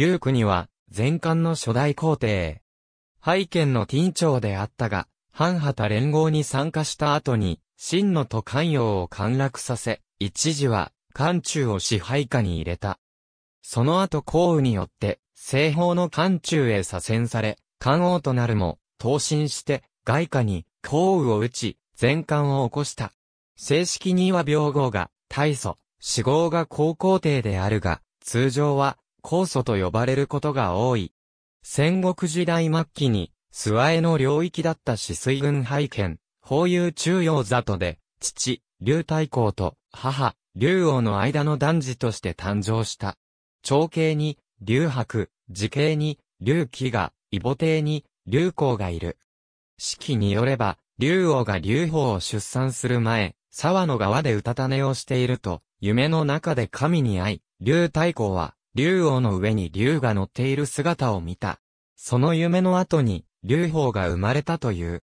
劉国は、前漢の初代皇帝。拝見のティン朝であったが、反旗連合に参加した後に、秦のと関陽を陥落させ、一時は、漢中を支配下に入れた。その後皇羽によって、西方の漢中へ左遷され、漢王となるも、投進して、外貨に、皇羽を打ち、前漢を起こした。正式には病号が、大祖、死号が高皇帝であるが、通常は、高祖と呼ばれることが多い。戦国時代末期に、諏訪江の領域だった死水軍拝見、法有中央里で、父、竜太公と母、竜王の間の男児として誕生した。長兄に、竜白、時系に、竜気が、異母帝に、竜公がいる。式によれば、竜王が竜宝を出産する前、沢の川で歌種をしていると、夢の中で神に会い、竜太公は、竜王の上に竜が乗っている姿を見た。その夢の後に、竜宝が生まれたという。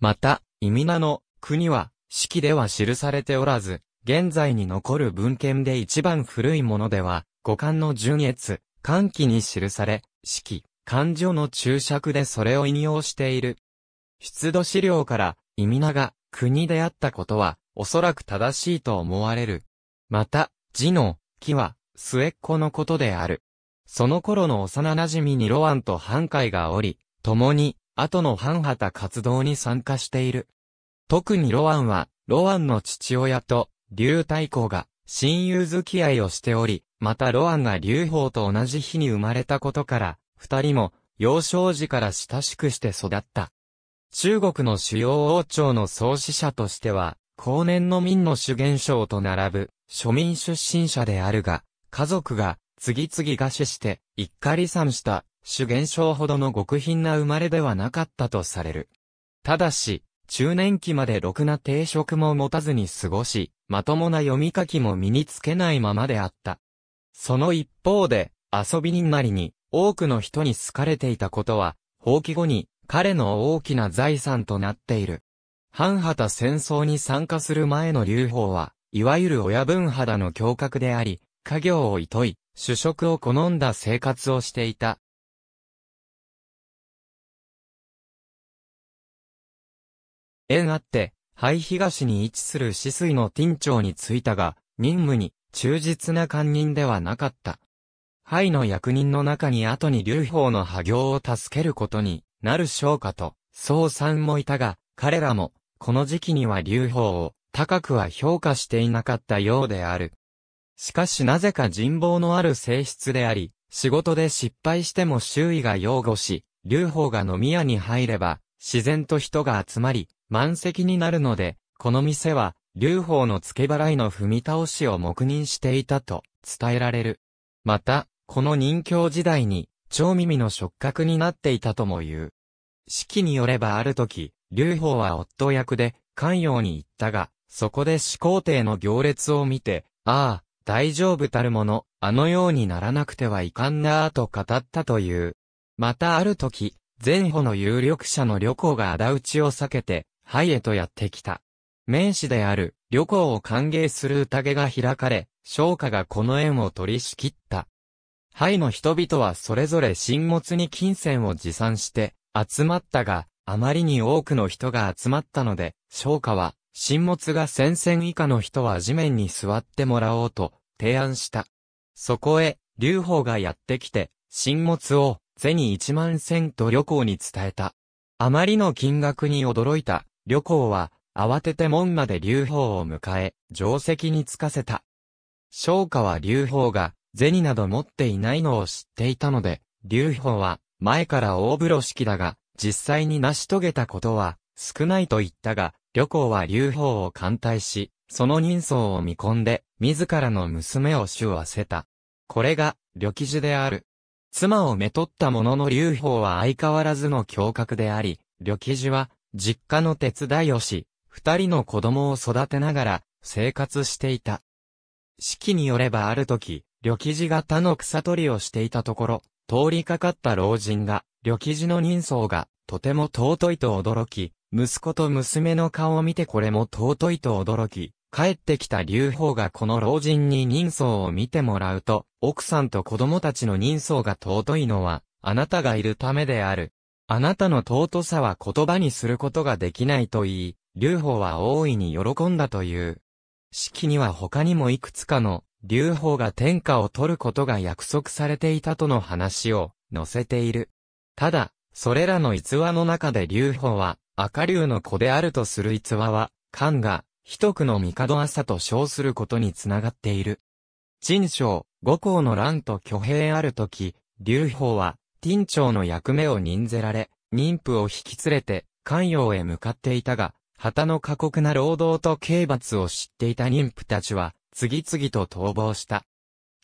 また、意味名の国は、式では記されておらず、現在に残る文献で一番古いものでは、五漢の順越、漢記に記され、式、漢女の注釈でそれを引用している。出土資料から、意味名が国であったことは、おそらく正しいと思われる。また、字の木は末っ子のことである。その頃の幼馴染にロアンと半海がおり、共に後の半旗活動に参加している。特にロアンは、ロアンの父親と、竜太公が親友付き合いをしており、またロアンが竜宝と同じ日に生まれたことから、二人も幼少時から親しくして育った。中国の主要王朝の創始者としては、後年の民の主元将と並ぶ、庶民出身者であるが、家族が次々餓死して、一家離散した主元将ほどの極貧な生まれではなかったとされる。ただし、中年期までろくな定職も持たずに過ごし、まともな読み書きも身につけないままであった。その一方で、遊び人なりに、多くの人に好かれていたことは、放棄後に、彼の大きな財産となっている。半旗戦争に参加する前の劉邦は、いわゆる親分肌の胸郭であり、家業を厭い、主食を好んだ生活をしていた。縁あって、廃東に位置する死水のテ町に着いたが、任務に忠実な官人ではなかった。廃の役人の中に後に劉邦の破業を助けることになる将家と、宋さんもいたが、彼らもこの時期には劉邦を高くは評価していなかったようである。しかしなぜか人望のある性質であり、仕事で失敗しても周囲が擁護し、劉邦が飲み屋に入れば、自然と人が集まり、満席になるので、この店は、劉邦の付け払いの踏み倒しを黙認していたと伝えられる。また、この人形時代に、超耳の触覚になっていたとも言う。式によればある時、劉邦は夫役で、関陽に行ったが、そこで始皇帝の行列を見て、ああ、大丈夫たるもの、あのようにならなくてはいかんなぁと語ったという。またある時、前後の有力者の旅行が仇討ちを避けて、ハイへとやってきた。名士である、旅行を歓迎する宴が開かれ、商家がこの縁を取り仕切った。ハイの人々はそれぞれ神物に金銭を持参して集まったが、あまりに多くの人が集まったので、商家は、神物が1000銭以下の人は地面に座ってもらおうと提案した。そこへ、劉邦がやってきて、神物を銭1万銭と旅行に伝えた。あまりの金額に驚いた旅行は、慌てて門まで劉邦を迎え、定石につかせた。商家は劉邦が銭など持っていないのを知っていたので、劉邦は前から大風呂敷だが、実際に成し遂げたことは少ないと言ったが、旅行は劉邦を艦隊し、その人相を見込んで、自らの娘を死わせた。これが、旅記事である。妻をめとったものの劉邦は相変わらずの侠客であり、旅記事は、実家の手伝いをし、二人の子供を育てながら、生活していた。式によればある時、旅記事が他の草取りをしていたところ、通りかかった老人が、旅記事の人相が、とても尊いと驚き、息子と娘の顔を見てこれも尊いと驚き、帰ってきた劉邦がこの老人に人相を見てもらうと、奥さんと子供たちの人相が尊いのは、あなたがいるためである。あなたの尊さは言葉にすることができないと言い、劉邦は大いに喜んだという。式には他にもいくつかの、劉邦が天下を取ることが約束されていたとの話を載せている。ただ、それらの逸話の中で劉邦は、赤竜の子であるとする逸話は、漢が、一区の帝朝と称することにつながっている。陳章、五皇の乱と挙兵あるとき、劉邦は、テ長の役目を任ぜられ、妊婦を引き連れて、関陽へ向かっていたが、旗の過酷な労働と刑罰を知っていた妊婦たちは、次々と逃亡した。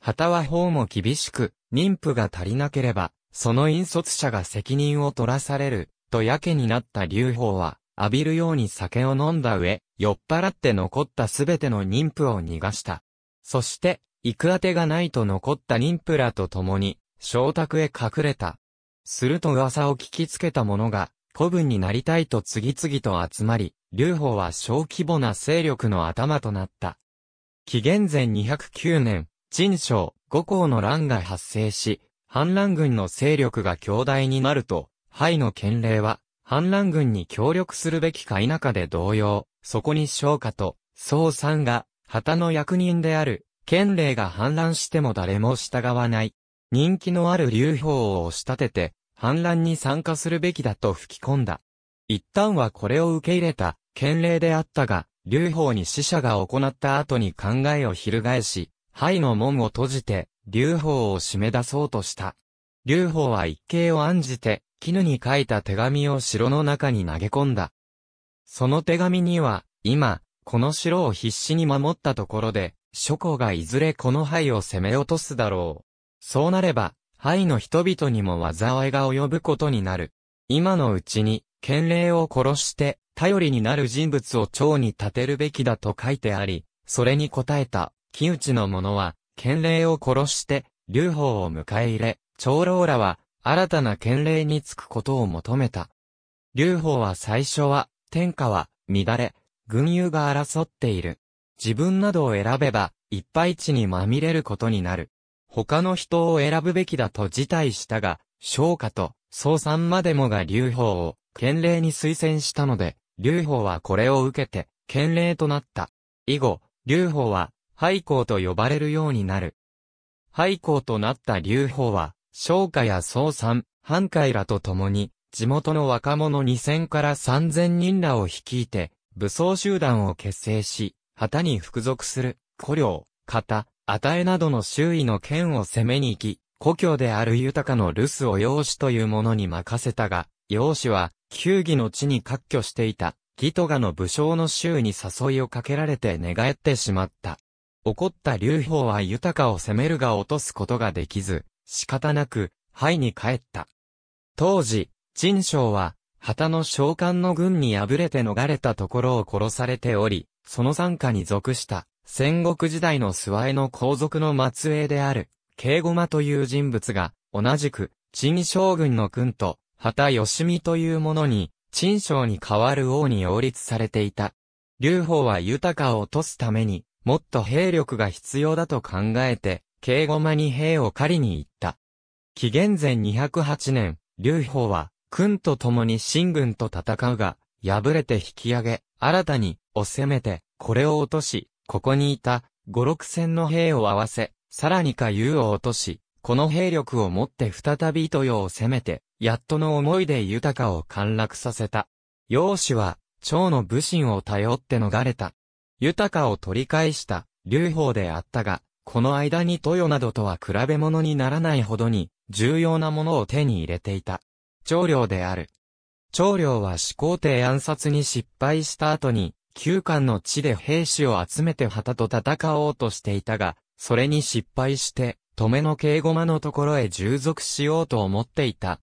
旗は法も厳しく、妊婦が足りなければ、その引率者が責任を取らされる、とやけになった劉邦は、浴びるように酒を飲んだ上、酔っ払って残ったすべての妊婦を逃がした。そして、行く当てがないと残った妊婦らと共に、小宅へ隠れた。すると噂を聞きつけた者が、古文になりたいと次々と集まり、劉邦は小規模な勢力の頭となった。紀元前209年、陳章、五皇の乱が発生し、反乱軍の勢力が強大になると、敗の権令は、反乱軍に協力するべきか否かで同様、そこに昇華と、宋さんが、旗の役人である、権令が反乱しても誰も従わない。人気のある劉邦を押し立てて、反乱に参加するべきだと吹き込んだ。一旦はこれを受け入れた、権令であったが、劉邦に死者が行った後に考えを翻し、灰の門を閉じて、劉邦を締め出そうとした。劉邦は一計を案じて、絹に書いた手紙を城の中に投げ込んだ。その手紙には、今、この城を必死に守ったところで、諸侯がいずれこの灰を攻め落とすだろう。そうなれば、イの人々にも災いが及ぶことになる。今のうちに、権霊を殺して、頼りになる人物を蝶に立てるべきだと書いてあり、それに答えた、木内の者は、権霊を殺して、劉邦を迎え入れ、長老らは、新たな権霊につくことを求めた。劉邦は最初は、天下は、乱れ、軍友が争っている。自分などを選べば、いっぱい地にまみれることになる。他の人を選ぶべきだと辞退したが、昇華と、総賛までもが劉邦を、権霊に推薦したので、劉邦はこれを受けて、権霊となった。以後、劉邦は、廃公と呼ばれるようになる。廃公となった劉邦は、昇華や総賛、半海らと共に、地元の若者2000から3000人らを率いて、武装集団を結成し、旗に服属する、古領、型、与えなどの周囲の県を攻めに行き、故郷である豊かの留守を養子というものに任せたが、養子は、球技の地に割拠していた、ギトガの武将の衆に誘いをかけられて寝返ってしまった。怒った劉邦は豊かを攻めるが落とすことができず、仕方なく、灰に帰った。当時、陳将は、旗の召喚の軍に敗れて逃れたところを殺されており、その参加に属した戦国時代の諏訪江の皇族の末裔である、慶駒という人物が、同じく、陳将軍の君と、旗義美という者に、陳将に代わる王に擁立されていた。劉邦は豊かを落とすために、もっと兵力が必要だと考えて、慶駒に兵を借りに行った。紀元前208年、劉邦は、君と共に秦軍と戦うが、敗れて引き上げ、新たに、を攻めて、これを落とし、ここにいた、五六千の兵を合わせ、さらにか優を落とし、この兵力をもって再び糸を攻めて、やっとの思いで豊かを陥落させた。養子は、蝶の武神を頼って逃れた。豊かを取り返した、劉邦であったが、この間に豊などとは比べ物にならないほどに、重要なものを手に入れていた。長領である。長領は始皇帝暗殺に失敗した後に、旧館の地で兵士を集めて旗と戦おうとしていたが、それに失敗して、止めの敬語間のところへ従属しようと思っていた。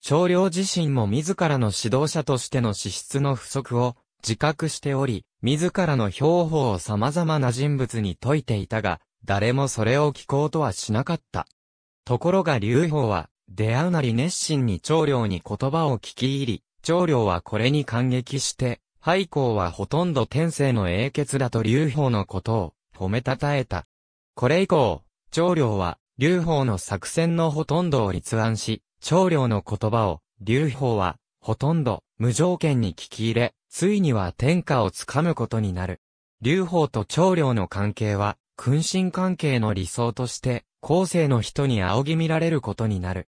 長領自身も自らの指導者としての資質の不足を自覚しており、自らの標法を様々な人物に説いていたが、誰もそれを聞こうとはしなかった。ところが劉邦は、出会うなり熱心に長領に言葉を聞き入り、長領はこれに感激して、廃校はほとんど天性の英傑だと劉邦のことを褒めたたえた。これ以降、長領は劉邦の作戦のほとんどを立案し、長領の言葉を劉邦はほとんど無条件に聞き入れ、ついには天下をつかむことになる。劉邦と長領の関係は、君臣関係の理想として、後世の人に仰ぎ見られることになる。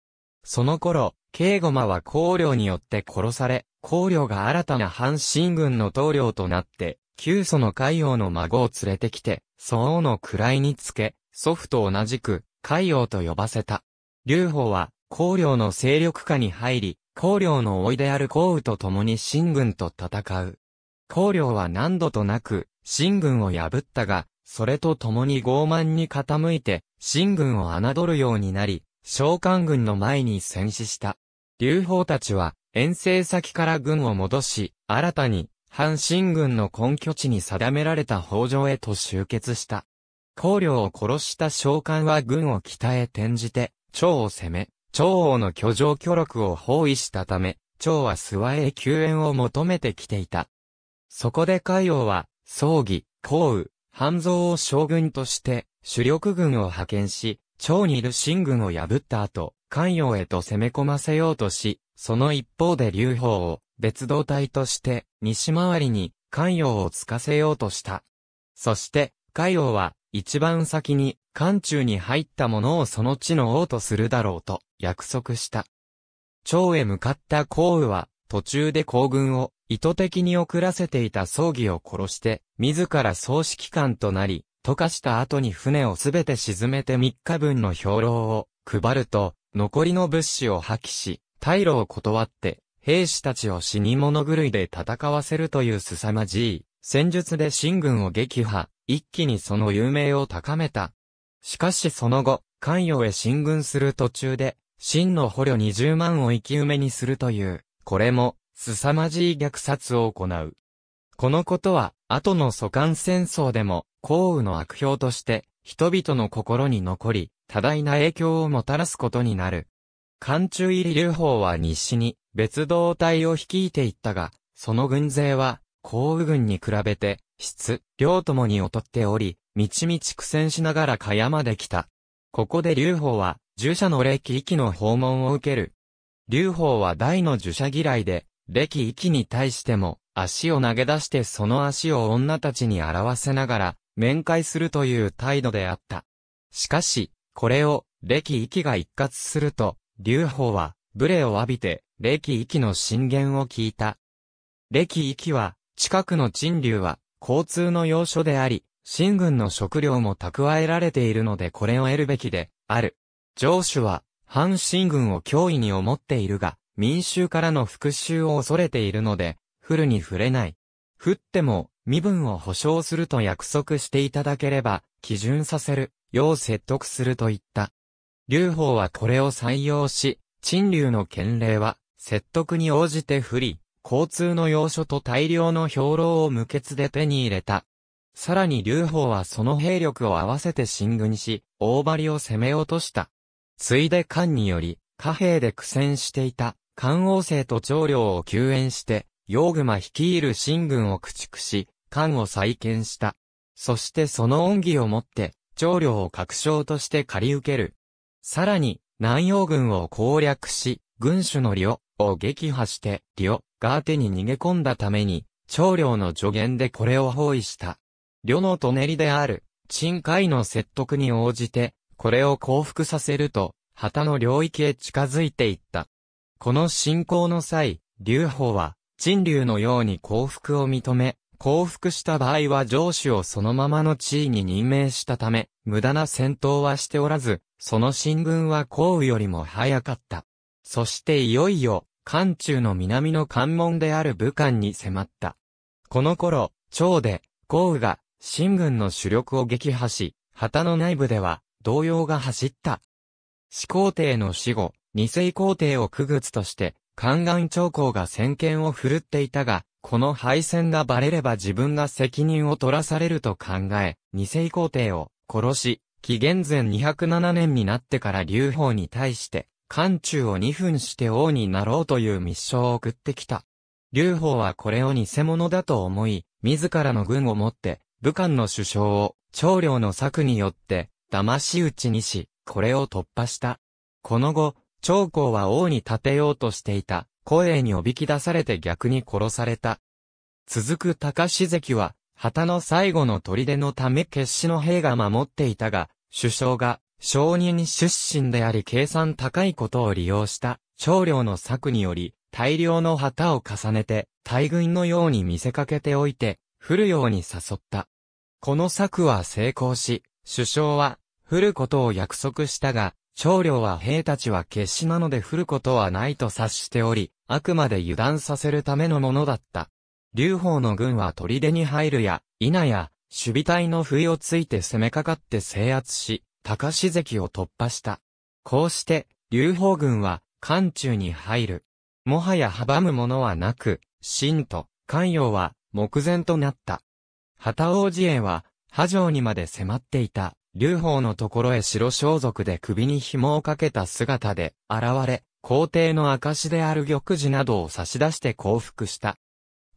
その頃、慶吾馬は公領によって殺され、公領が新たな反秦軍の統領となって、旧祖の海王の孫を連れてきて、宋王の位につけ、祖父と同じく、海王と呼ばせた。劉邦は、公領の勢力下に入り、公領の甥である公羽と共に秦軍と戦う。公領は何度となく、秦軍を破ったが、それと共に傲慢に傾いて、秦軍を侮るようになり、召喚軍の前に戦死した。劉邦たちは、遠征先から軍を戻し、新たに、反秦軍の根拠地に定められた北条へと集結した。公領を殺した召喚は軍を北へ転じて、趙を攻め、趙王の居城巨力を包囲したため、趙は諏訪へ救援を求めてきていた。そこで海王は、葬儀、項羽、半蔵を将軍として、主力軍を派遣し、趙にいる秦軍を破った後、関陽へと攻め込ませようとし、その一方で劉邦を別動隊として西回りに関陽をつかせようとした。そして、海王は一番先に漢中に入った者をその地の王とするだろうと約束した。趙へ向かった項羽は途中で行軍を意図的に遅らせていた葬儀を殺して自ら総指揮官となり、溶かした後に船をすべて沈めて3日分の兵糧を配ると、残りの物資を破棄し、退路を断って、兵士たちを死に物狂いで戦わせるという凄まじい、戦術で秦軍を撃破、一気にその有名を高めた。しかしその後、関与へ進軍する途中で、秦の捕虜20万を生き埋めにするという、これも、凄まじい虐殺を行う。このことは、後の蘇韓戦争でも、降雨の悪評として、人々の心に残り、多大な影響をもたらすことになる。漢中入り劉邦は日誌に別動隊を率いていったが、その軍勢は、降雨軍に比べて、質、量ともに劣っており、みちみち苦戦しながら茅まで来た。ここで劉邦は、従者の歴域の訪問を受ける。劉邦は大の従者嫌いで、歴域に対しても、足を投げ出してその足を女たちに表せながら、面会するという態度であった。しかし、これを、歴域が一括すると、劉邦は、ブレを浴びて、歴域の進言を聞いた。歴域は、近くの陳留は、交通の要所であり、秦軍の食料も蓄えられているのでこれを得るべきで、ある。上主は、反秦軍を脅威に思っているが、民衆からの復讐を恐れているので、フルに触れない。降っても、身分を保証すると約束していただければ、基準させる、よう説得すると言った。劉邦はこれを採用し、陳留の権令は、説得に応じて不利、交通の要所と大量の兵糧を無血で手に入れた。さらに劉邦はその兵力を合わせて進軍し、大張を攻め落とした。ついで漢により、貨幣で苦戦していた、漢王政と長領を救援して、ヨ熊率いる秦軍を駆逐し、漢を再建した。そしてその恩義をもって、長領を確証として借り受ける。さらに、南洋軍を攻略し、軍主の領を撃破して、領が手に逃げ込んだために、長領の助言でこれを包囲した。領の隣である、陳海の説得に応じて、これを降伏させると、旗の領域へ近づいていった。この侵攻の際、劉邦は、陳竜のように降伏を認め、降伏した場合は上司をそのままの地位に任命したため、無駄な戦闘はしておらず、その進軍は降雨よりも早かった。そしていよいよ、漢中の南の関門である武漢に迫った。この頃、趙で、降雨が、秦軍の主力を撃破し、旗の内部では、動揺が走った。始皇帝の死後、二世皇帝を区別として、宦官長江が先見を振るっていたが、この敗戦がバレれば自分が責任を取らされると考え、二世皇帝を殺し、紀元前207年になってから劉邦に対して、漢中を二分して王になろうという密書を送ってきた。劉邦はこれを偽物だと思い、自らの軍をもって、武漢の首相を、長領の策によって、騙し討ちにし、これを突破した。この後、長江は王に立てようとしていた、声栄におびき出されて逆に殺された。続く高志関は、旗の最後の砦のため決死の兵が守っていたが、首相が、商人出身であり計算高いことを利用した、長領の策により、大量の旗を重ねて、大軍のように見せかけておいて、降るように誘った。この策は成功し、首相は、降ることを約束したが、長領は兵たちは決死なので降ることはないと察しており、あくまで油断させるためのものだった。劉邦の軍は砦に入るや、稲や、守備隊の不意をついて攻めかかって制圧し、高志関を突破した。こうして、劉邦軍は、漢中に入る。もはや阻むものはなく、秦と関陽は目前となった。旗王子衛は、波城にまで迫っていた。劉邦のところへ白装束で首に紐をかけた姿で現れ、皇帝の証である玉璽などを差し出して降伏した。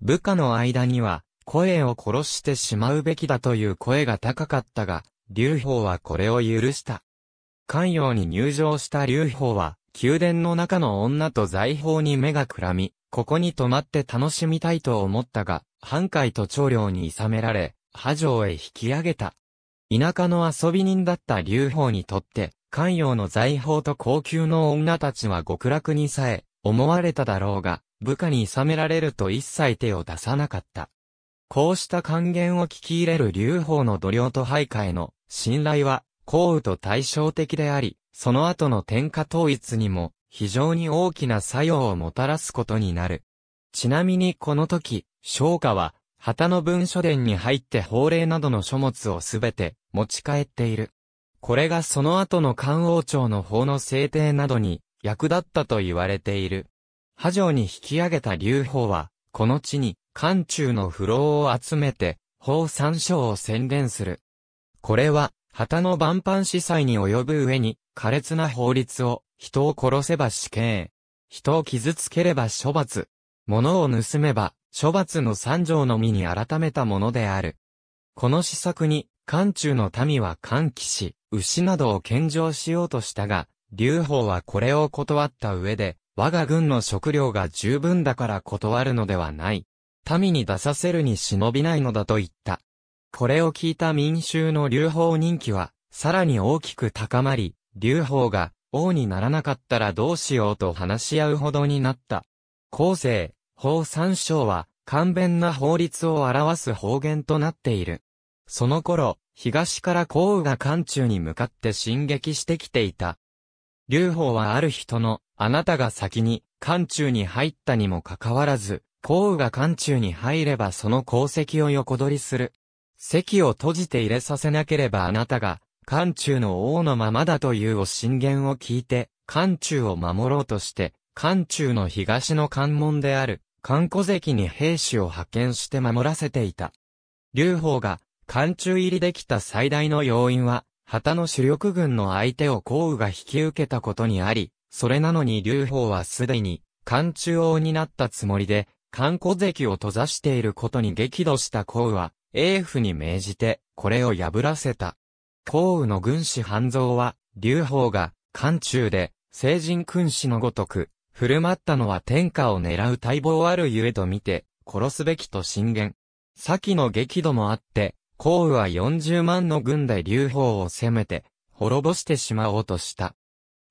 部下の間には、声を殺してしまうべきだという声が高かったが、劉邦はこれを許した。関陽に入場した劉邦は、宮殿の中の女と財宝に目がくらみ、ここに泊まって楽しみたいと思ったが、半海と長領に諌められ、波城へ引き上げた。田舎の遊び人だった劉邦にとって、関陽の財宝と高級の女たちは極楽にさえ、思われただろうが、部下に諌められると一切手を出さなかった。こうした還元を聞き入れる劉邦の度量と配下への信頼は、降雨と対照的であり、その後の天下統一にも非常に大きな作用をもたらすことになる。ちなみにこの時、昇華は旗の文書殿に入って法令などの書物をすべて持ち帰っている。これがその後の漢王朝の法の制定などに役立ったと言われている。波城に引き上げた劉邦は、この地に漢中の不老を集めて法三章を宣伝する。これは、旗の万般司祭に及ぶ上に、苛烈な法律を、人を殺せば死刑。人を傷つければ処罰。物を盗めば、処罰の三条の身に改めたものである。この施策に、漢中の民は歓喜し、牛などを献上しようとしたが、劉邦はこれを断った上で、我が軍の食料が十分だから断るのではない。民に出させるに忍びないのだと言った。これを聞いた民衆の劉邦人気は、さらに大きく高まり、劉邦が王にならなかったらどうしようと話し合うほどになった。後世、法三章は、簡便な法律を表す方言となっている。その頃、東から降雨が漢中に向かって進撃してきていた。劉邦はある人の、あなたが先に、漢中に入ったにもかかわらず、降雨が漢中に入ればその功績を横取りする。席を閉じて入れさせなければあなたが、漢中の王のままだというお進言を聞いて、漢中を守ろうとして、漢中の東の関門である、関古関に兵士を派遣して守らせていた。劉邦が、漢中入りできた最大の要因は、旗の主力軍の相手を項羽が引き受けたことにあり、それなのに劉邦はすでに、漢中王になったつもりで、関古関を閉ざしていることに激怒した項羽は、英府に命じて、これを破らせた。項羽の軍師半蔵は、劉邦が、漢中で、聖人君子のごとく、振る舞ったのは天下を狙う待望あるゆえと見て、殺すべきと進言。先の激怒もあって、項羽は40万の軍で劉邦を攻めて、滅ぼしてしまおうとした。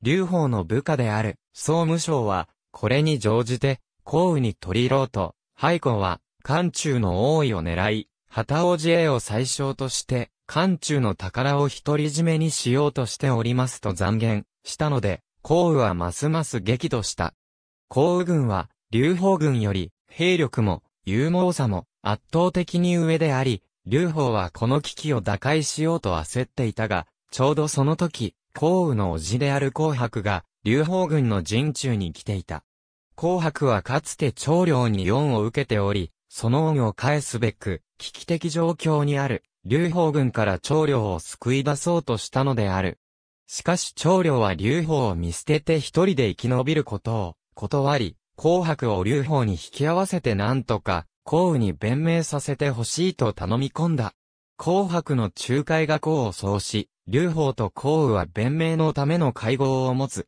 劉邦の部下である、総務省は、これに乗じて、項羽に取り入ろうと、廃校は、漢中の王位を狙い、旗王子衛を最小として、漢中の宝を独り占めにしようとしておりますと残言したので、項羽はますます激怒した。項羽軍は、劉邦軍より、兵力も、勇猛さも、圧倒的に上であり、劉邦はこの危機を打開しようと焦っていたが、ちょうどその時、項羽の叔父である紅白が、劉邦軍の陣中に来ていた。紅白はかつて長領に恩を受けており、その恩を返すべく、危機的状況にある、劉邦軍から長領を救い出そうとしたのである。しかし長領は劉邦を見捨てて一人で生き延びることを断り、紅白を劉邦に引き合わせてなんとか、項羽に弁明させてほしいと頼み込んだ。紅白の仲介が功を奏し、劉邦と項羽は弁明のための会合を持つ。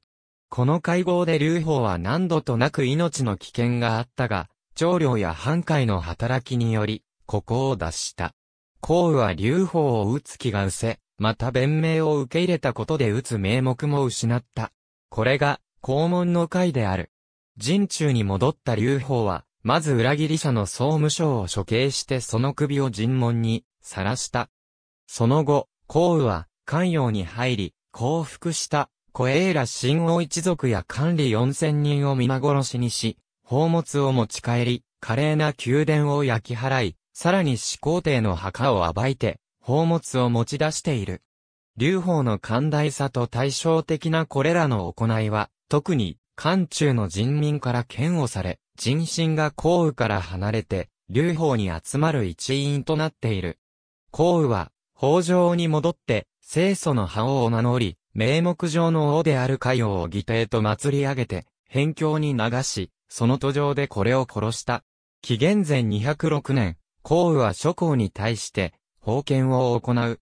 この会合で劉邦は何度となく命の危険があったが、長領や反海の働きにより、ここを脱した。項羽は劉邦を撃つ気が失せ、また弁明を受け入れたことで撃つ名目も失った。これが、肛門の会である。陣中に戻った劉邦は、まず裏切り者の総務省を処刑してその首を尋問に、さらした。その後、項羽は、関陽に入り、降伏した、小英ら新王一族や管理四千人を皆殺しにし、宝物を持ち帰り、華麗な宮殿を焼き払い、さらに始皇帝の墓を暴いて、宝物を持ち出している。劉邦の寛大さと対照的なこれらの行いは、特に、漢中の人民から嫌悪され、人心が項羽から離れて、劉邦に集まる一因となっている。項羽は、北条に戻って、清楚の覇王を名乗り、名目上の王である海王を義帝と祭り上げて、辺境に流し、その途上でこれを殺した。紀元前206年、項羽は諸侯に対して、封建を行う。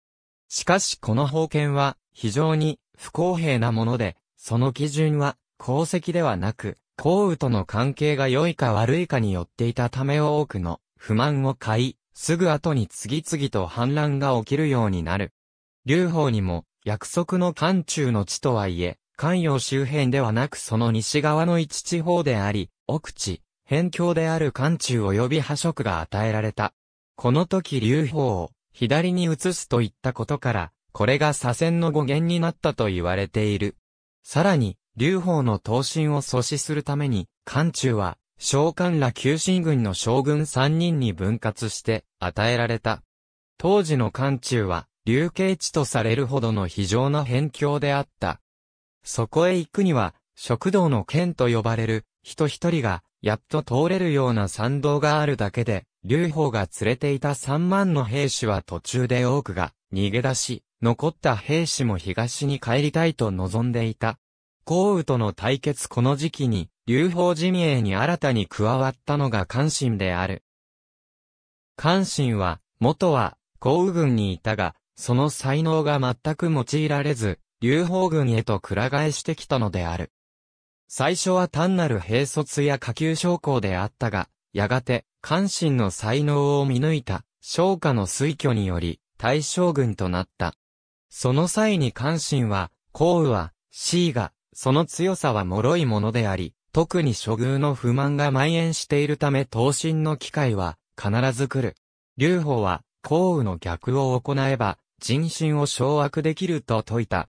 しかしこの封建は、非常に不公平なもので、その基準は、功績ではなく、項羽との関係が良いか悪いかによっていたため多くの不満を買い、すぐ後に次々と反乱が起きるようになる。劉邦にも約束の漢中の地とはいえ、関陽周辺ではなくその西側の一地方であり、奥地、辺境である漢中及び破職が与えられた。この時劉邦を左に移すといったことから、これが左遷の語源になったと言われている。さらに、劉邦の闘神を阻止するために、漢中は、召喚ら旧神軍の将軍三人に分割して与えられた。当時の漢中は、流刑地とされるほどの非常な辺境であった。そこへ行くには、食道の剣と呼ばれる人一人が、やっと通れるような参道があるだけで、劉邦が連れていた三万の兵士は途中で多くが逃げ出し、残った兵士も東に帰りたいと望んでいた。項羽との対決この時期に、劉邦陣営に新たに加わったのが関心である。関心は、元は、項羽軍にいたが、その才能が全く用いられず、劉邦軍へとくら替えしてきたのである。最初は単なる兵卒や下級将校であったが、やがて、関心の才能を見抜いた、将下の推挙により、大将軍となった。その際に関心は、項羽は、C が、その強さは脆いものであり、特に処遇の不満が蔓延しているため闘神の機会は必ず来る。劉邦は、項羽の逆を行えば、人心を掌握できると説いた。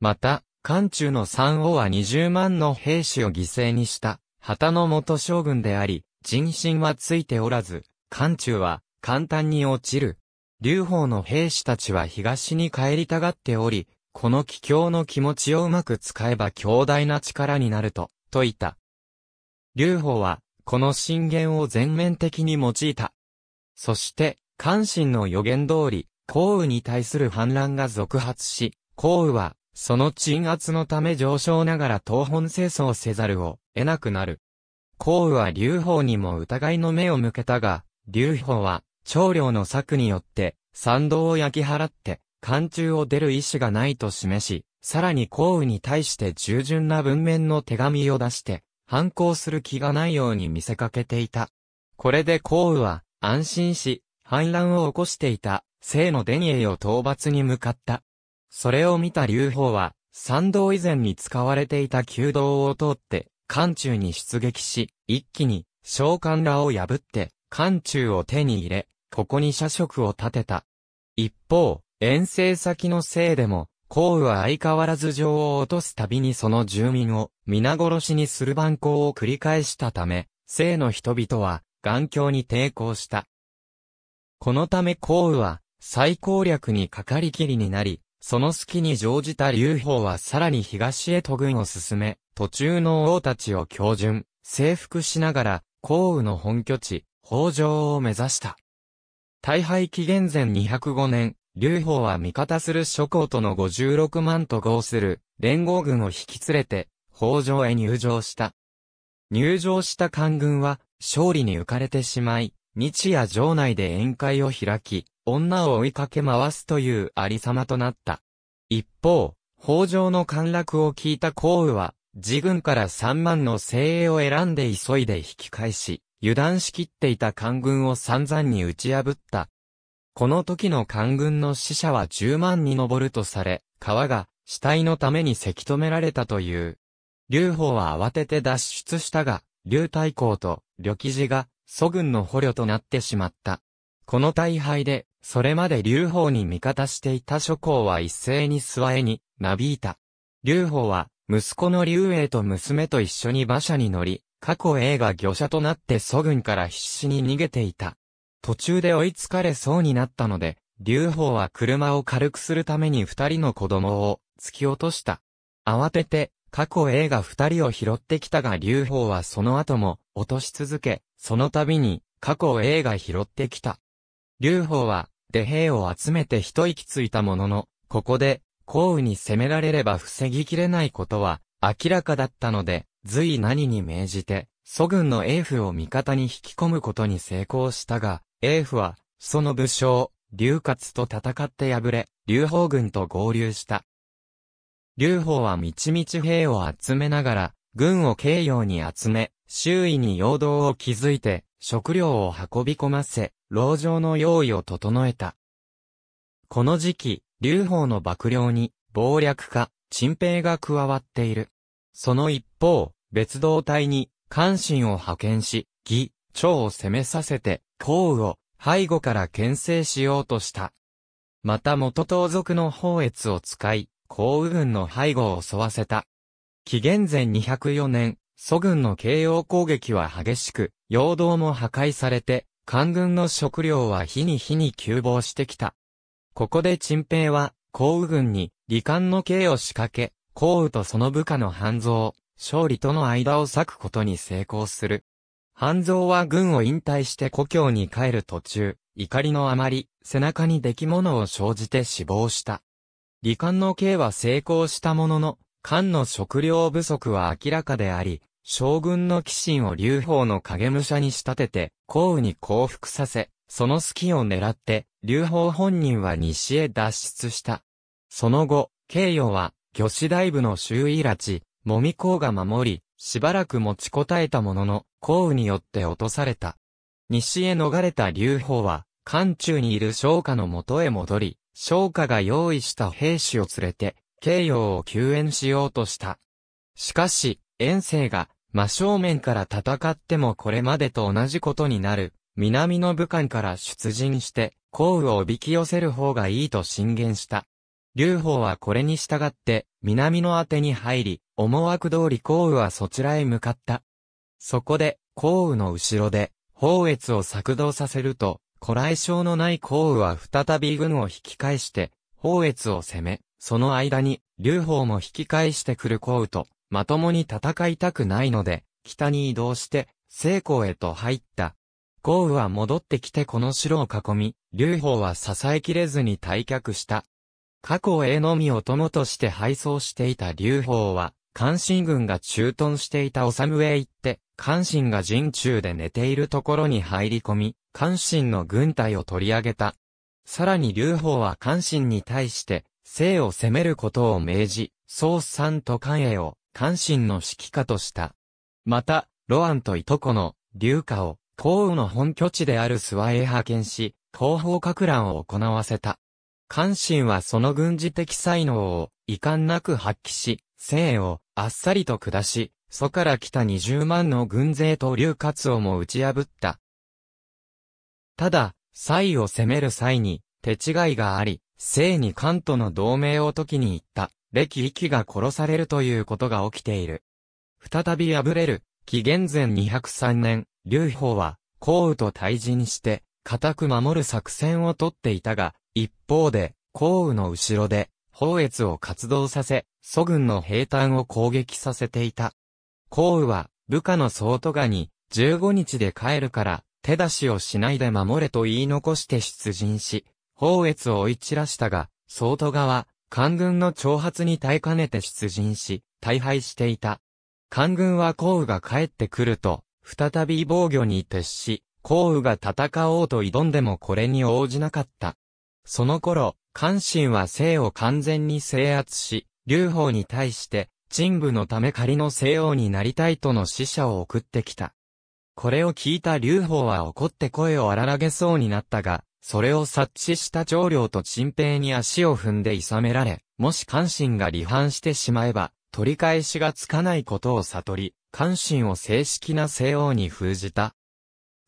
また、漢中の三王は20万の兵士を犠牲にした、旗の元将軍であり、人心はついておらず、漢中は簡単に落ちる。劉邦の兵士たちは東に帰りたがっており、この帰郷の気持ちをうまく使えば強大な力になると、説いた。劉邦は、この進言を全面的に用いた。そして、関心の予言通り、項羽に対する反乱が続発し、項羽は、その鎮圧のため上昇ながら東本清掃せざるを得なくなる。項羽は劉邦にも疑いの目を向けたが、劉邦は、長領の策によって、参道を焼き払って、漢中を出る意思がないと示し、さらに項羽に対して従順な文面の手紙を出して、反抗する気がないように見せかけていた。これで項羽は安心し、反乱を起こしていた、清の伝営を討伐に向かった。それを見た劉邦は、参道以前に使われていた弓道を通って、漢中に出撃し、一気に、召喚らを破って、漢中を手に入れ、ここに社食を立てた。一方、遠征先のせいでも、項羽は相変わらず情を落とすたびにその住民を皆殺しにする蛮行を繰り返したため、聖の人々は、眼境に抵抗した。このため項羽は、最攻略にかかりきりになり、その隙に乗じた劉邦はさらに東へと軍を進め、途中の王たちを標準、征服しながら、項羽の本拠地、北条を目指した。大敗紀元前205年、劉邦は味方する諸侯との56万と合する連合軍を引き連れて、北条へ入城した。入場した官軍は、勝利に浮かれてしまい、日夜城内で宴会を開き、女を追いかけ回すというありさまとなった。一方、北条の陥落を聞いた項羽は、自軍から三万の精鋭を選んで急いで引き返し、油断しきっていた官軍を散々に打ち破った。この時の官軍の死者は10万に上るとされ、川が死体のためにせき止められたという。劉邦は慌てて脱出したが、劉太公と呂吉寺が祖軍の捕虜となってしまった。この大敗で、それまで劉邦に味方していた諸侯は一斉に諏訪へになびいた。劉邦は、息子の劉英と娘と一緒に馬車に乗り、過去映が御者となって祖軍から必死に逃げていた。途中で追いつかれそうになったので、劉邦は車を軽くするために二人の子供を突き落とした。慌てて、過去映画二人を拾ってきたが劉邦はその後も落とし続け、その度に過去映画拾ってきた。劉邦は、出兵を集めて一息ついたものの、ここで、項羽に攻められれば防ぎきれないことは明らかだったので、隋何に命じて、祖軍の英夫を味方に引き込むことに成功したが、英夫は、その武将、劉勝と戦って敗れ、劉邦軍と合流した。劉邦はみちみち兵を集めながら、軍を京陽に集め、周囲に陽動を築いて、食料を運び込ませ、籠城の用意を整えた。この時期、劉邦の幕僚に、謀略家、陳平が加わっている。その一方、別動隊に、関心を派遣し、義、長を攻めさせて、項羽を背後から牽制しようとした。また元盗賊の宝越を使い、項羽軍の背後を襲わせた。紀元前204年、祖軍の慶応攻撃は激しく、陽動も破壊されて、官軍の食料は日に日に急防してきた。ここで陳平は、項羽軍に、離艦の刑を仕掛け、項羽とその部下の半蔵、勝利との間を裂くことに成功する。半蔵は軍を引退して故郷に帰る途中、怒りのあまり、背中に出来物を生じて死亡した。離艦の刑は成功したものの、艦の食料不足は明らかであり、将軍の寄進を劉邦の影武者に仕立てて、項羽に降伏させ、その隙を狙って、劉邦本人は西へ脱出した。その後、慶陽は、御師大部の周囲拉致、もみ公が守り、しばらく持ちこたえたものの、降雨によって落とされた。西へ逃れた劉邦は、漢中にいる商家の元へ戻り、商家が用意した兵士を連れて、慶陽を救援しようとした。しかし、遠征が、真正面から戦ってもこれまでと同じことになる、南の武漢から出陣して、降雨をおびき寄せる方がいいと進言した。劉邦はこれに従って、南の宛に入り、思惑通り項羽はそちらへ向かった。そこで、項羽の後ろで、宝越を作動させると、古来症のない項羽は再び軍を引き返して、宝越を攻め、その間に、劉邦も引き返してくる項羽と、まともに戦いたくないので、北に移動して、西港へと入った。項羽は戻ってきてこの城を囲み、劉邦は支えきれずに退却した。過去へのみを友として配送していた劉邦は、関心軍が駐屯していた治へ行って、関心が陣中で寝ているところに入り込み、関心の軍隊を取り上げた。さらに劉邦は関心に対して、西を攻めることを命じ、宋三と関栄を関心の指揮下とした。また、ロアンといとこの、劉家を、項羽の本拠地である諏訪へ派遣し、後方格乱を行わせた。関心はその軍事的才能を遺憾なく発揮し、西をあっさりと下し、祖から来た20万の軍勢と劉活をも打ち破った。ただ、西を攻める際に、手違いがあり、西に関東の同盟を時に言った、歴域が殺されるということが起きている。再び敗れる、紀元前203年、劉邦は、項羽と対陣して、固く守る作戦をとっていたが、一方で、項羽の後ろで、宝越を活動させ、祖軍の兵隊を攻撃させていた。項羽は、部下の総都賀に、15日で帰るから、手出しをしないで守れと言い残して出陣し、宝越を追い散らしたが、総都賀は、官軍の挑発に耐えかねて出陣し、大敗していた。官軍は項羽が帰ってくると、再び防御に徹し、項羽が戦おうと挑んでもこれに応じなかった。その頃、関心は西を完全に制圧し、劉邦に対して、陳部のため仮の西王になりたいとの使者を送ってきた。これを聞いた劉邦は怒って声を荒らげそうになったが、それを察知した長領と陳平に足を踏んで諌められ、もし関心が離反してしまえば、取り返しがつかないことを悟り、関心を正式な西王に封じた。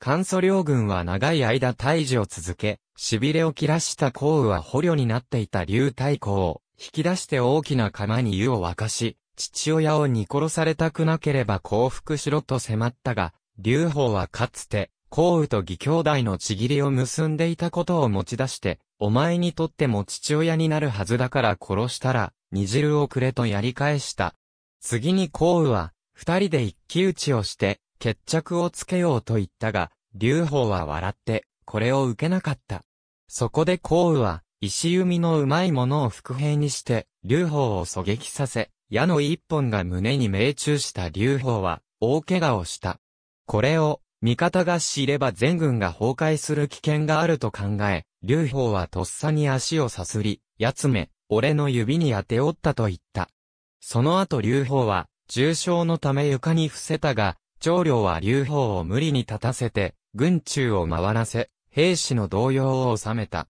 関祖領軍は長い間退治を続け、痺れを切らした項羽は捕虜になっていた竜太鼓を引き出して大きな釜に湯を沸かし、父親を煮殺されたくなければ降伏しろと迫ったが、劉邦はかつて、項羽と義兄弟のちぎりを結んでいたことを持ち出して、お前にとっても父親になるはずだから殺したら、煮汁をくれとやり返した。次に項羽は、二人で一騎打ちをして、決着をつけようと言ったが、劉邦は笑って、これを受けなかった。そこで項羽は、石弓のうまいものを伏兵にして、劉邦を狙撃させ、矢の一本が胸に命中した劉邦は、大怪我をした。これを、味方が知れば全軍が崩壊する危険があると考え、劉邦はとっさに足をさすり、やつめ、俺の指に当ておったと言った。その後劉邦は、重傷のため床に伏せたが、長領は劉邦を無理に立たせて、軍中を回らせ、兵士の動揺を収めた。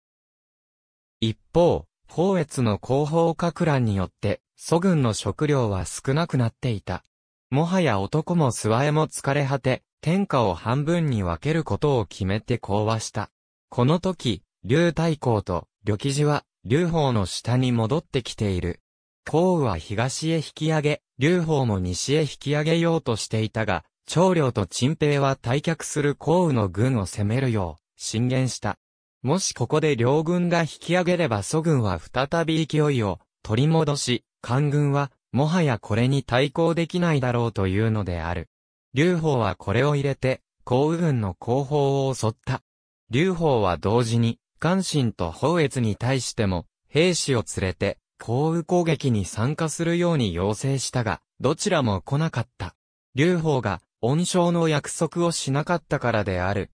一方、宝越の後方格乱によって、祖軍の食料は少なくなっていた。もはや男も諏訪へも疲れ果て、天下を半分に分けることを決めて講和した。この時、劉太后と呂吉寺は、劉邦の下に戻ってきている。項羽は東へ引き上げ、劉邦も西へ引き上げようとしていたが、長領と陳平は退却する項羽の軍を攻めるよう、進言した。もしここで両軍が引き上げれば祖軍は再び勢いを取り戻し、官軍は、もはやこれに対抗できないだろうというのである。劉邦はこれを入れて、項羽軍の後方を襲った。劉邦は同時に、関心と宝越に対しても、兵士を連れて、降雨攻撃に参加するように要請したが、どちらも来なかった。劉邦が、恩賞の約束をしなかったからである。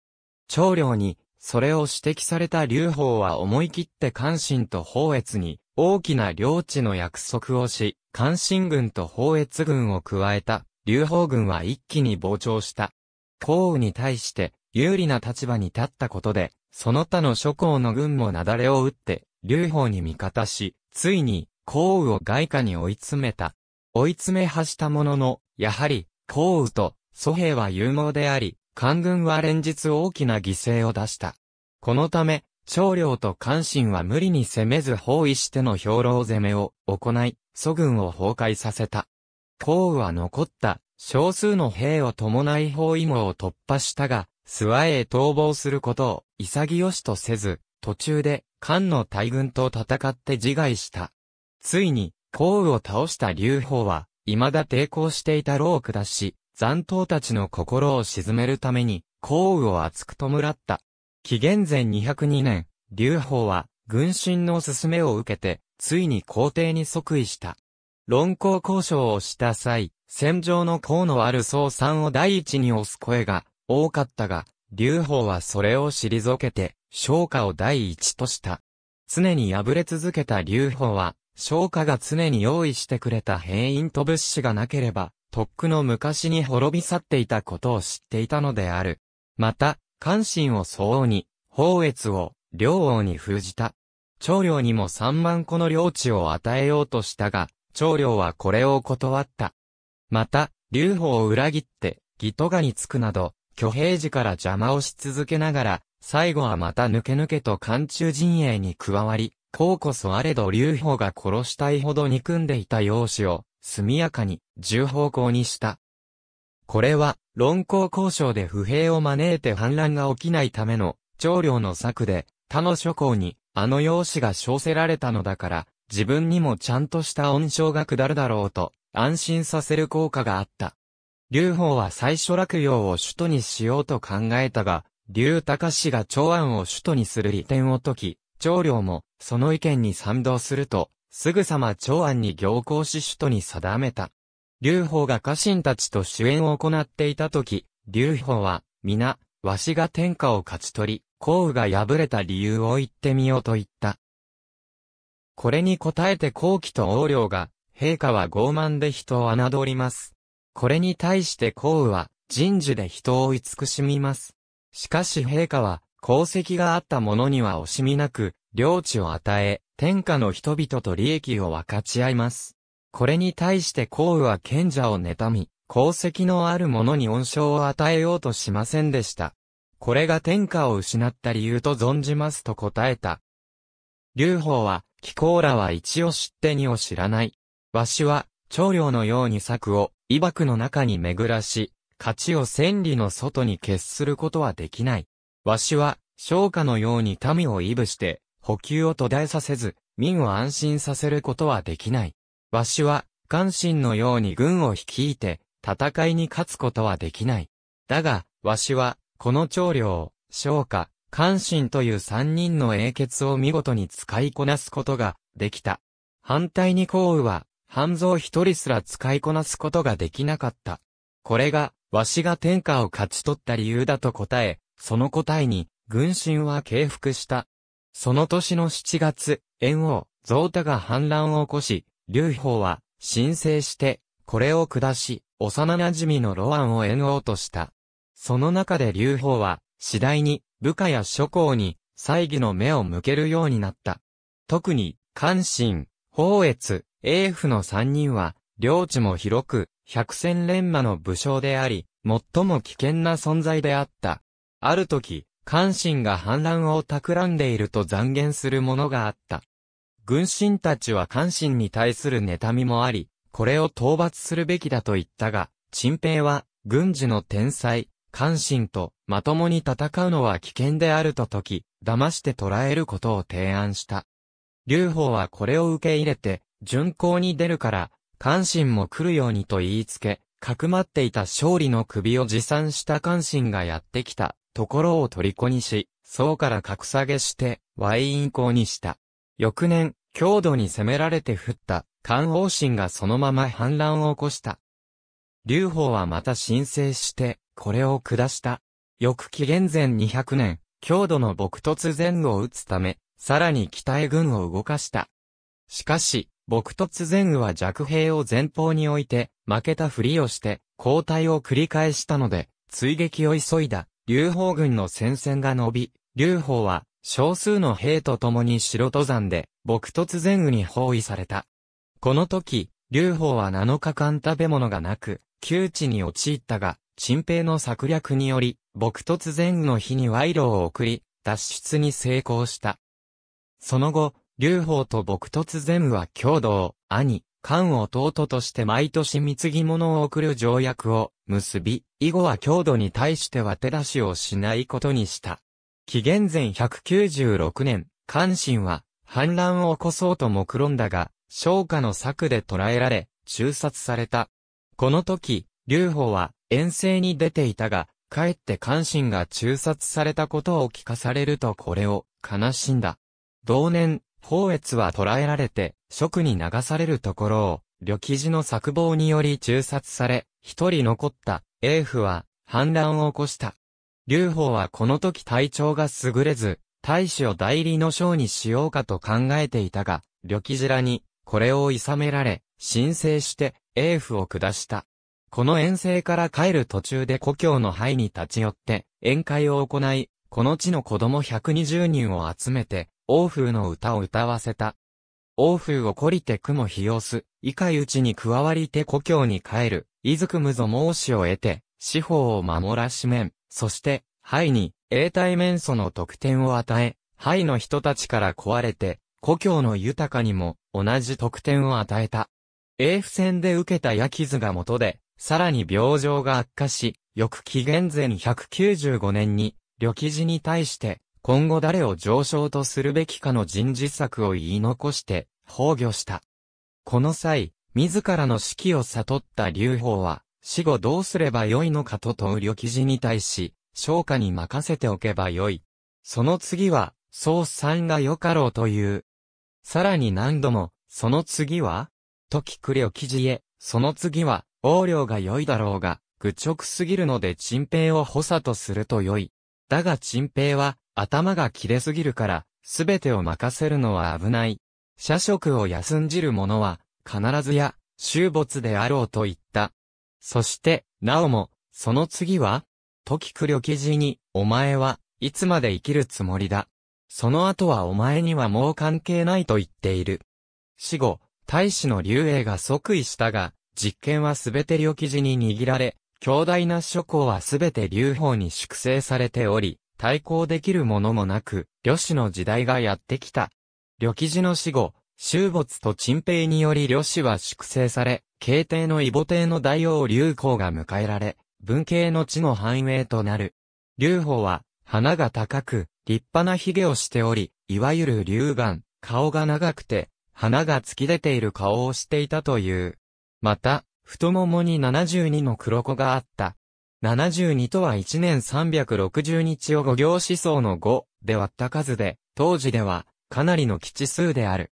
長領に、それを指摘された劉邦は思い切って関心と宝越に、大きな領地の約束をし、関心軍と宝越軍を加えた、劉邦軍は一気に膨張した。項羽に対して、有利な立場に立ったことで、その他の諸侯の軍も雪崩を打って、劉邦に味方し、ついに、項羽を外貨に追い詰めた。追い詰めはしたものの、やはり、項羽と、蘇兵は勇猛であり、官軍は連日大きな犠牲を出した。このため、長領と関心は無理に攻めず包囲しての兵糧攻めを行い、祖軍を崩壊させた。項羽は残った少数の兵を伴い包囲網を突破したが、諏訪へ逃亡することを潔しとせず、途中で漢の大軍と戦って自害した。ついに、項羽を倒した劉邦は、未だ抵抗していた労を下し、残党たちの心を鎮めるために、項羽を熱く弔った。紀元前202年、劉邦は、軍神の勧めを受けて、ついに皇帝に即位した。論功交渉をした際、戦場の功のある宋さんを第一に押す声が、多かったが、劉邦はそれを退けて、昇華を第一とした。常に敗れ続けた劉邦は、昇華が常に用意してくれた兵員と物資がなければ、とっくの昔に滅び去っていたことを知っていたのである。また、関心を相応に、宝越を、領王に封じた。長領にも三万個の領地を与えようとしたが、長領はこれを断った。また、劉邦を裏切って、義都賀につくなど、挙兵時から邪魔をし続けながら、最後はまた抜け抜けと漢中陣営に加わり、こうこそあれど劉邦が殺したいほど憎んでいた容姿を、速やかに、重方向にした。これは、論功交渉で不平を招いて反乱が起きないための、長領の策で、他の諸侯に、あの容姿が称せられたのだから、自分にもちゃんとした恩賞が下るだろうと、安心させる効果があった。劉邦は最初落葉を首都にしようと考えたが、劉隆氏が長安を首都にする利点を解き、長領もその意見に賛同すると、すぐさま長安に行幸し首都に定めた。劉邦が家臣たちと主演を行っていた時、劉邦は、皆、わしが天下を勝ち取り、項羽が敗れた理由を言ってみようと言った。これに答えて後期と王領が、陛下は傲慢で人を侮ります。これに対して項羽は、人事で人を慈しみます。しかし陛下は、功績があった者には惜しみなく、領地を与え、天下の人々と利益を分かち合います。これに対して項羽は賢者を妬み、功績のある者に恩賞を与えようとしませんでした。これが天下を失った理由と存じますと答えた。劉邦は、貴公らは一を知って二を知らない。わしは、長領のように策を、威爆の中に巡らし、勝ちを千里の外に決することはできない。わしは、昇華のように民を威武して、補給を途絶えさせず、民を安心させることはできない。わしは、関心のように軍を率いて、戦いに勝つことはできない。だが、わしは、この長領、昇華、関心という三人の英傑を見事に使いこなすことができた。反対に項羽は、半蔵一人すら使いこなすことができなかった。これが、わしが天下を勝ち取った理由だと答え、その答えに、軍神は敬服した。その年の7月、燕王、増太が反乱を起こし、劉邦は、申請して、これを下し、幼馴染のロアンを燕王とした。その中で劉邦は、次第に、部下や諸侯に、猜疑の目を向けるようになった。特に、関心、宝越、英府の三人は、領地も広く、百戦錬磨の武将であり、最も危険な存在であった。ある時、関心が反乱を企んでいると残言する者があった。軍神たちは関心に対する妬みもあり、これを討伐するべきだと言ったが、陳平は、軍事の天才、関心とまともに戦うのは危険であると解き、騙して捕らえることを提案した。劉邦はこれを受け入れて、巡行に出るから、関心も来るようにと言いつけ、かくまっていた勝利の首を持参した関心がやってきたところを虜にし、層から格下げして、ワイン港にした。翌年、強度に攻められて降った関王神がそのまま反乱を起こした。劉邦はまた申請して、これを下した。翌紀元前200年、強度の木突前後を撃つため、さらに北へ軍を動かした。しかし、僕突前後は弱兵を前方に置いて、負けたふりをして、交代を繰り返したので、追撃を急いだ、劉邦軍の戦線が伸び、劉邦は、少数の兵と共に城登山で、僕突前後に包囲された。この時、劉邦は7日間食べ物がなく、窮地に陥ったが、陳平の策略により、僕突前の日に賄賂を送り、脱出に成功した。その後、劉邦と僕突然は共同、兄、漢弟として毎年貢ぎ物を送る条約を結び、以後は郷土に対しては手出しをしないことにした。紀元前196年、関心は反乱を起こそうと目論んだが、昇華の策で捕らえられ、中殺された。この時、劉邦は遠征に出ていたが、かえって関心が中殺されたことを聞かされるとこれを悲しんだ。同年、宝越は捕らえられて、職に流されるところを、旅記事の策謀により中殺され、一人残った英府は反乱を起こした。劉邦はこの時体調が優れず、大使を代理の将にしようかと考えていたが、旅記寺にこれを諌められ、申請して英府を下した。この遠征から帰る途中で故郷の灰に立ち寄って宴会を行い、この地の子供120人を集めて欧風の歌を歌わせた。欧風を懲りて雲ひよす、以下うちに加わりて故郷に帰る、いずくむぞ申しを得て、司法を守らしめん、そして、灰に、永代面祖の特典を与え、灰の人たちから壊れて、故郷の豊かにも、同じ特典を与えた。英府戦で受けた焼き傷が元で、さらに病状が悪化し、翌紀元前195年に、旅記事に対して、今後誰を上昇とするべきかの人事策を言い残して崩御した。この際、自らの死期を悟った劉邦は、死後どうすればよいのかと問う旅記事に対し、昇華に任せておけばよい。その次は、宋三がよかろうという。さらに何度も、その次は？と聞く旅記事へ、その次は、横領が良いだろうが、愚直すぎるので陳平を補佐とすると良い。だが陳平は、頭が切れすぎるから、すべてを任せるのは危ない。社職を休んじる者は、必ずや、終没であろうと言った。そして、なおも、その次は時九旅記事に、お前はいつまで生きるつもりだ。その後はお前にはもう関係ないと言っている。死後、大使の竜英が即位したが、実権はすべて旅記事に握られ、強大な諸侯はすべて劉邦に粛清されており、対抗できるものもなく、呂氏の時代がやってきた。呂記事の死後、終没と陳平により呂氏は粛清され、慶帝の異母帝の大王劉公が迎えられ、文系の地の繁栄となる。劉邦は、花が高く、立派な髭をしており、いわゆる竜眼、顔が長くて、花が突き出ている顔をしていたという。また、太ももに72の黒子があった。72とは1年360日を五行思想の5で割った数で、当時ではかなりの基地数である。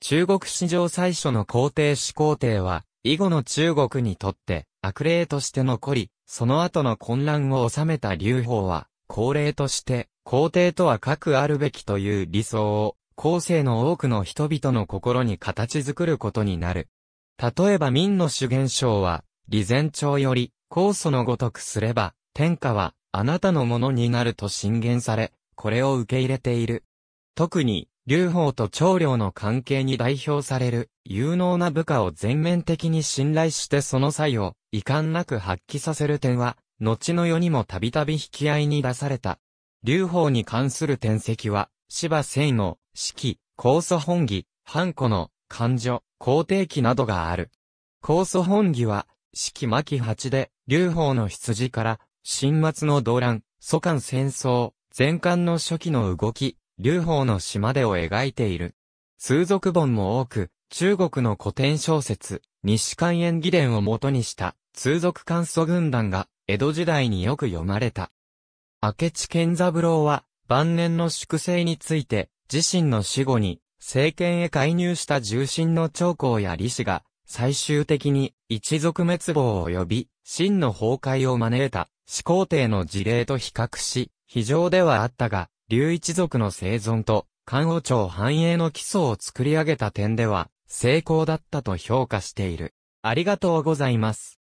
中国史上最初の皇帝始皇帝は、以後の中国にとって悪霊として残り、その後の混乱を収めた劉邦は、皇霊として、皇帝とは核あるべきという理想を、後世の多くの人々の心に形作ることになる。例えば民の主元章は、李前朝より、酵素のごとくすれば、天下は、あなたのものになると進言され、これを受け入れている。特に、劉邦と長領の関係に代表される、有能な部下を全面的に信頼してその際を、遺憾なく発揮させる点は、後の世にもたびたび引き合いに出された。劉邦に関する典籍は、芝聖の、四季、高祖本義、藩古の、勘定、皇帝記などがある。高祖本義は、四季末期八で、劉邦の羊から、新末の動乱、祖漢戦争、前漢の初期の動き、劉邦の島でを描いている。通俗本も多く、中国の古典小説、西海演義伝を元にした通俗簡素軍団が江戸時代によく読まれた。明智健三郎は晩年の粛清について自身の死後に政権へ介入した重臣の長江や李氏が最終的に一族滅亡を呼び、真の崩壊を招いた始皇帝の事例と比較し、非常ではあったが、劉一族の生存と、漢王朝繁栄の基礎を作り上げた点では、成功だったと評価している。ありがとうございます。